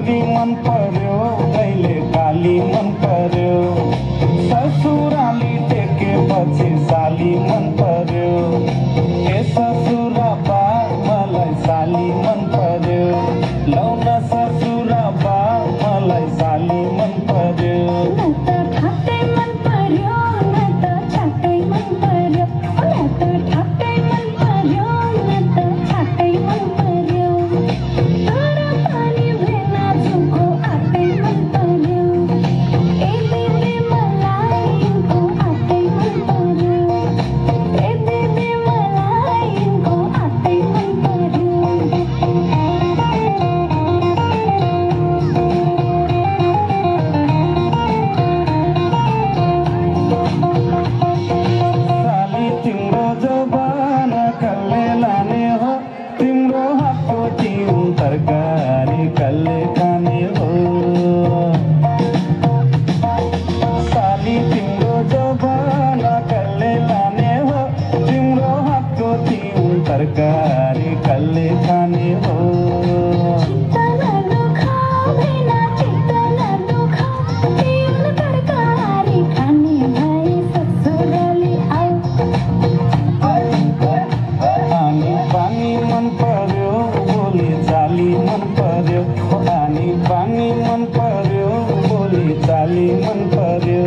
everyone first. मन पर्यो पानी पानी मन पर्यो बोली चाली मन पर्यो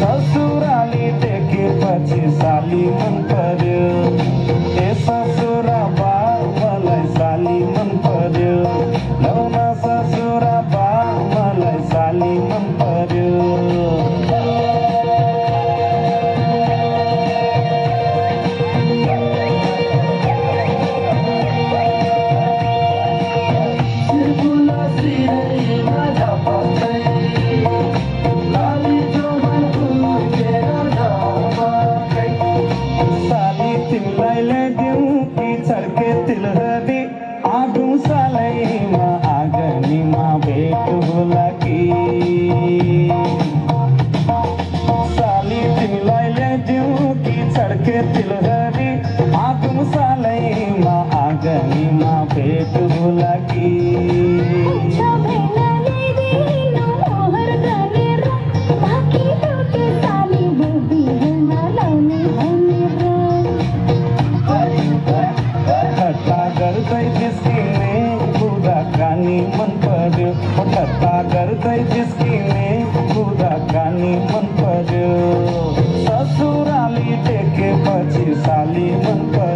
ससुराली देखेपछि साली मन पर्यो तिम्रोलाई दिउ कि छर्के तिलहरी आगो सालैमा आगनीमा भेट होला कि साली तिमीलाई दिउँ कि छर्के तिलहरी आगो सालैमा आगनीमा भेट होला कि गर्दै जिस्किने कुराकानी मन पर्यो ठट्टा गर्दै जिस्किने कुराकानी मन पर्यो ससुराली टेकेपछि साली मन पर्यो